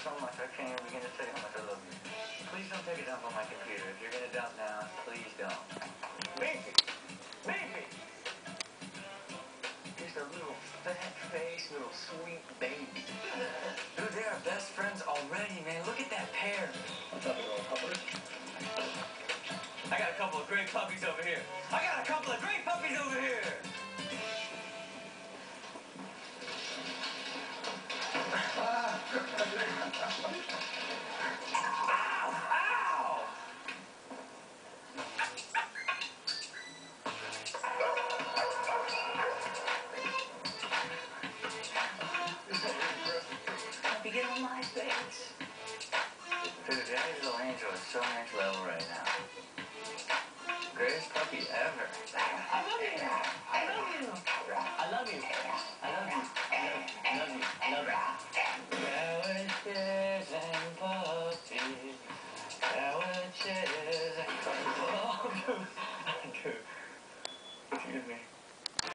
so much I can't even begin to say how much I love you. Please don't take a dump on my computer. If you're going to dump now, please don't. Missy! Missy! Just a little fat face, little sweet baby. Dude, they are best friends already, man. Look at that pair. What's up, little pupper? I got a couple of great puppies over here. I got a couple of great puppies over here. to get on my face. To daddy's little angel is so next level right now. Greatest puppy ever. I love you. I love you. I love you. I love you. I love you. I love you. Sandwiches and puppies. Sandwiches and puppies. Excuse me.